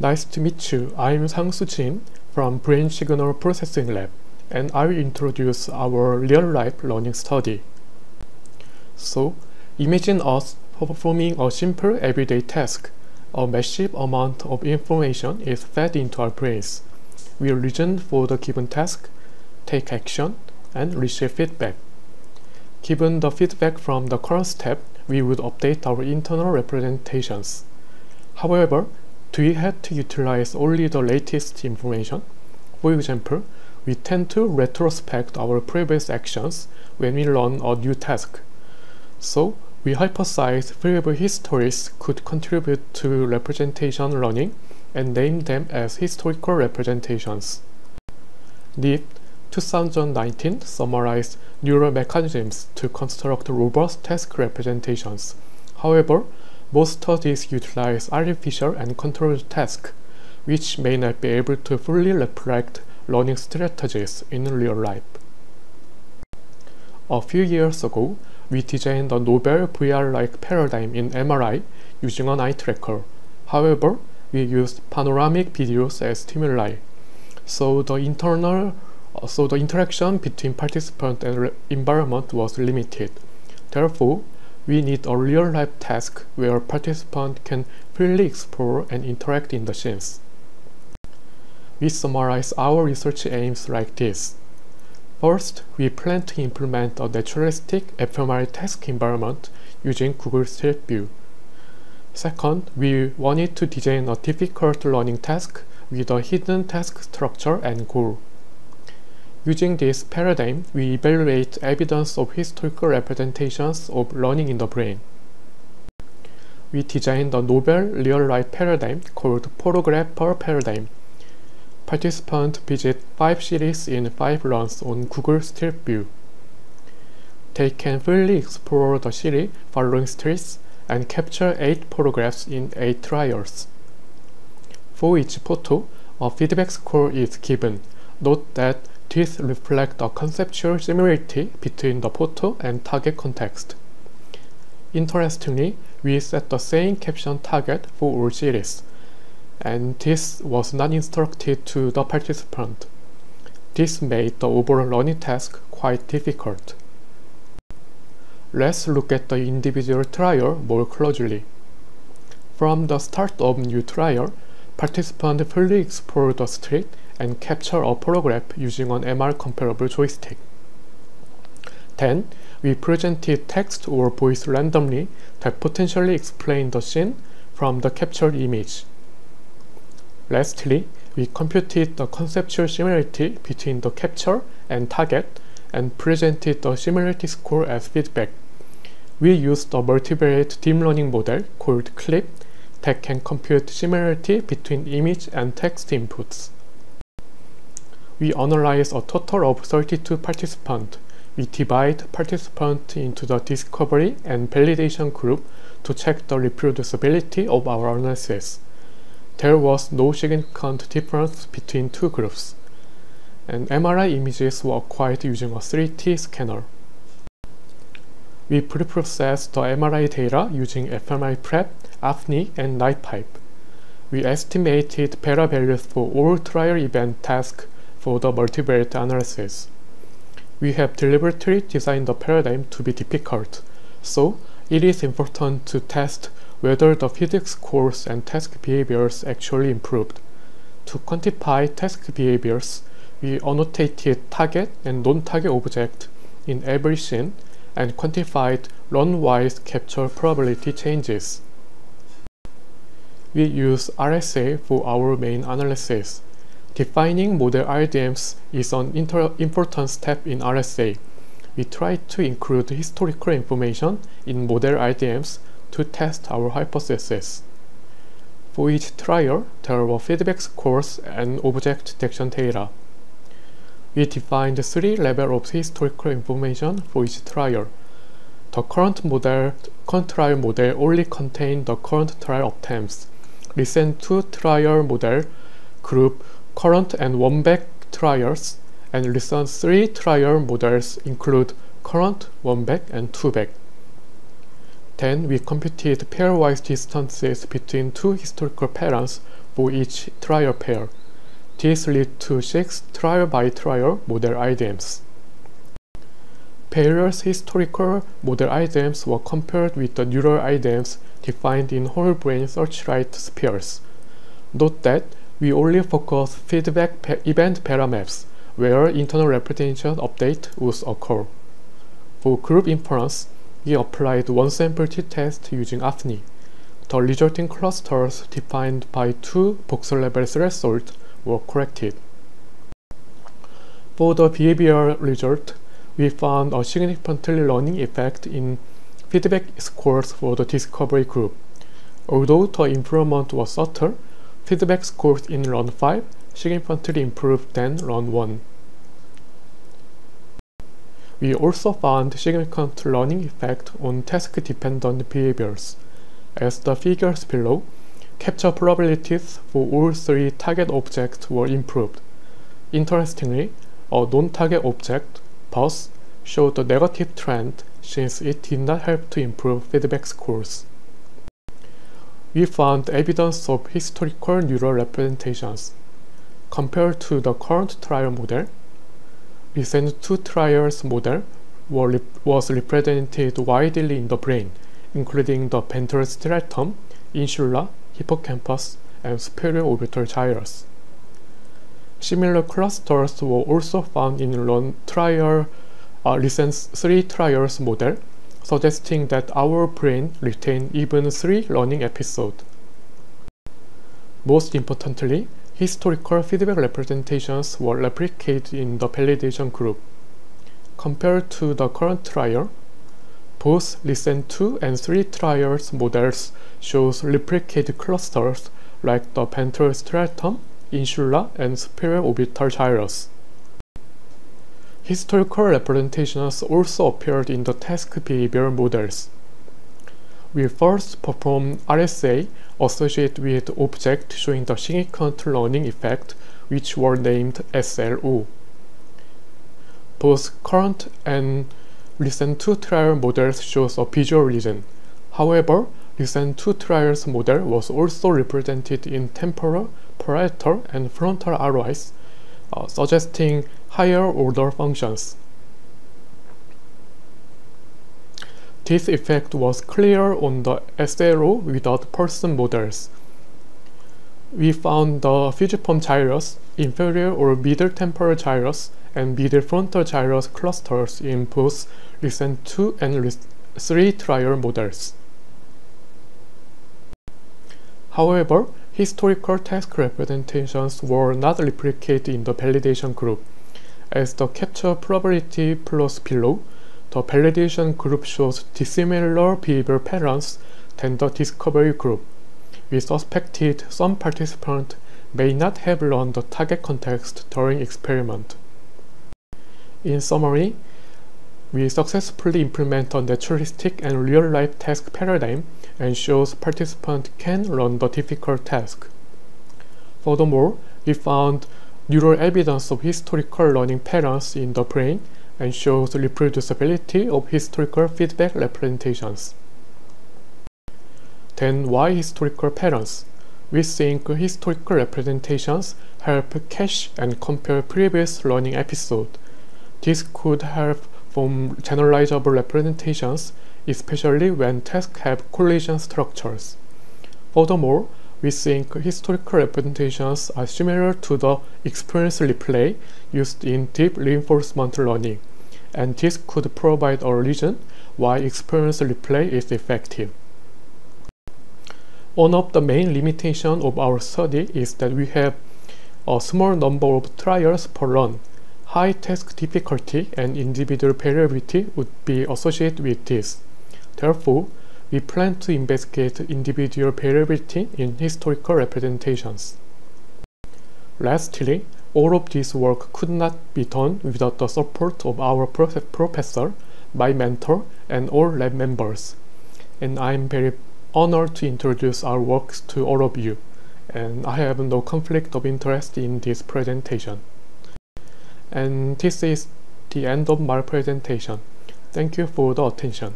Nice to meet you. I'm Sangsoo Jin from Brain Signal Processing Lab and I will introduce our real-life learning study. So, imagine us performing a simple everyday task. A massive amount of information is fed into our brains. We reason for the given task, take action, and receive feedback. Given the feedback from the current step, we would update our internal representations. However, do we have to utilize only the latest information? For example, we tend to retrospect our previous actions when we learn a new task. So, we hypothesize variable histories could contribute to representation learning and name them as historical representations. NIST 2019 summarized neural mechanisms to construct robust task representations. However, most studies utilize artificial and controlled tasks, which may not be able to fully reflect learning strategies in real life. A few years ago, we designed a novel VR-like paradigm in MRI using an eye tracker. However, we used panoramic videos as stimuli, so the internal so the interaction between participant and environment was limited. Therefore, we need a real-life task where participant can freely explore and interact in the scenes. We summarize our research aims like this. First, we plan to implement a naturalistic fMRI task environment using Google Street View. Second, we wanted to design a difficult learning task with a hidden task structure and goal. Using this paradigm, we evaluate evidence of historical representations of learning in the brain. We designed a novel real-life paradigm called photographer paradigm. Participants visit five cities in five runs on Google Street View. They can freely explore the city following streets and capture 8 photographs in 8 trials. For each photo, a feedback score is given. Note that these reflect a conceptual similarity between the photo and target context. Interestingly, we set the same caption target for all series, and this was not instructed to the participant. This made the overall learning task quite difficult. Let's look at the individual trial more closely. From the start of new trial, participants fully explore the street and capture a photograph using an MR comparable joystick. Then, we presented text or voice randomly that potentially explain the scene from the captured image. Lastly, we computed the conceptual similarity between the capture and target and presented the similarity score as feedback. We used a multivariate deep learning model called CLIP that can compute similarity between image and text inputs. We analyze a total of 32 participants. We divide participants into the discovery and validation group to check the reproducibility of our analysis. There was no significant difference between two groups, and MRI images were acquired using a 3T scanner. We preprocessed the MRI data using fMRIPrep, AFNI, and NiFive. We estimated beta values for all trial event tasks for the multivariate analysis. We have deliberately designed the paradigm to be difficult, so it is important to test whether the physics scores and task behaviors actually improved. To quantify task behaviors, we annotated target and non-target object in every scene and quantified run-wise capture probability changes. We use RSA for our main analysis. Defining model RDMs is an important step in RSA. We try to include historical information in model RDMs to test our hypothesis. For each trial, there were feedback scores and object detection data. We defined three levels of historical information for each trial. The current model, current trial model only contained the current trial attempts. Recent two trial model group current and one-back trials, and recent three trial models include current, one-back, and two-back. Then we computed pairwise distances between two historical patterns for each trial pair. This led to six trial-by-trial model RDMs. Various historical model RDMs were compared with the neural RDMs defined in whole brain searchlight spheres. Note that we only focus feedback event beta maps where internal representation update would occur. For group inference, we applied one sample t-test using AFNI. The resulting clusters defined by two voxel level thresholds were corrected. For the behavioral result, we found a significantly learning effect in feedback scores for the discovery group. Although the improvement was subtle, feedback scores in round 5 significantly improved than round 1. We also found significant learning effect on task-dependent behaviors. As the figures below, capture probabilities for all three target objects were improved. Interestingly, a non-target object, bus, showed a negative trend since it did not help to improve feedback scores. We found evidence of historical neural representations. Compared to the current trial model, recent two trials model was represented widely in the brain, including the ventral striatum, insula, hippocampus, and superior orbital gyrus. Similar clusters were also found in lung trial, uh, recent three trials model, suggesting that our brain retained even three learning episodes. Most importantly, historical feedback representations were replicated in the validation group. Compared to the current trial, both recent 2 and 3 trials models shows replicated clusters like the ventral striatum, insula, and superior orbital gyrus. Historical representations also appeared in the task behavior models. We first performed RSA associated with object showing the significant learning effect which were named SLO. Both current and recent two trial models shows a visual region. However, recent two trials model was also represented in temporal, parietal, and frontal ROIs, uh, suggesting higher order functions. This effect was clear on the SLO without person models. We found the fusiform gyrus, inferior or middle temporal gyrus, and middle frontal gyrus clusters in both recent 2 and 3 trial models. However, historical task representations were not replicated in the validation group, as the capture probability plots below the validation group shows dissimilar behavior patterns than the discovery group. We suspected some participants may not have learned the target context during experiment. In summary, we successfully implement a naturalistic and real-life task paradigm and shows participants can learn the difficult task. Furthermore, we found neural evidence of historical learning patterns in the brain and shows reproducibility of historical feedback representations. Then why historical patterns? We think historical representations help cache and compare previous learning episodes. This could help form generalizable representations, especially when tasks have collision structures. Furthermore, we think historical representations are similar to the experience replay used in deep reinforcement learning, and this could provide a reason why experience replay is effective. One of the main limitations of our study is that we have a small number of trials per run. High task difficulty and individual variability would be associated with this. Therefore, we plan to investigate individual variability in historical representations. Lastly, all of this work could not be done without the support of our professor, my mentor, and all lab members. And I am very honored to introduce our works to all of you, and I have no conflict of interest in this presentation. And this is the end of my presentation. Thank you for the attention.